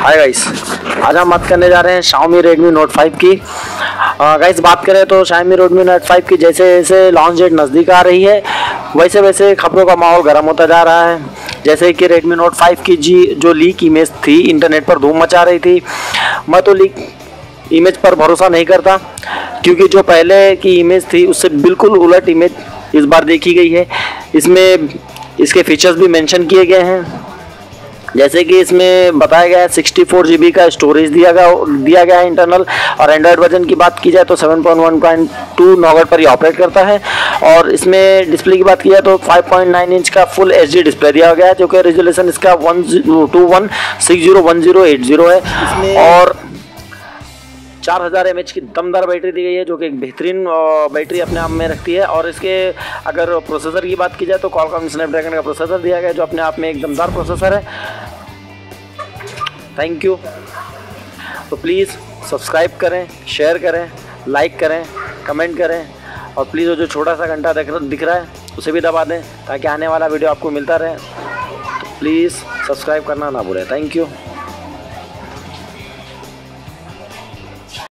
Hi guys आज हम बात करने जा रहे हैं Xiaomi Redmi Note 5 की। गाइस बात करें तो Xiaomi Redmi Note 5 की, जैसे जैसे लॉन्च डेट नज़दीक आ रही है, वैसे वैसे खबरों का माहौल गर्म होता जा रहा है। जैसे कि Redmi Note 5 की जी, जो लीक इमेज थी इंटरनेट पर धूम मचा रही थी। मैं तो लीक इमेज पर भरोसा नहीं करता, क्योंकि जो पहले की इमेज थी, उससे बिल्कुल उलट इमेज इस बार देखी गई है। इसमें, इसके फीचर्स भी मेंशन किए गए हैं। जैसे कि इसमें बताया गया है सिक्सटी फोर जी बी का स्टोरेज दिया गया दिया गया है इंटरनल और एंड्रॉयड वर्जन की बात की जाए तो seven point one point two Nougat पर ही ऑपरेट करता है। और इसमें डिस्प्ले की बात की जाए तो फाइव पॉइंट नाइन इंच का फुल एच डी डिस्प्ले दिया गया है जो कि रेजोल्यूशन इसका one two one six zero one zero eight zero है। और चार हज़ार एम की दमदार बैटरी दी गई है जो कि एक बेहतरीन बैटरी अपने आप में रखती है। और इसके अगर प्रोसेसर की बात की जाए तो कॉलकॉम स्नैपड्रैगन का प्रोसेसर दिया गया है जो अपने आप में एक दमदार प्रोसेसर है। थैंक यू तो प्लीज़ सब्सक्राइब करें शेयर करें लाइक करें कमेंट करें और प्लीज़ वो जो छोटा सा घंटा दिख रहा है, उसे भी दबा दें ताकि आने वाला वीडियो आपको मिलता रहे। तो प्लीज़ सब्सक्राइब करना ना भूलें। Thank you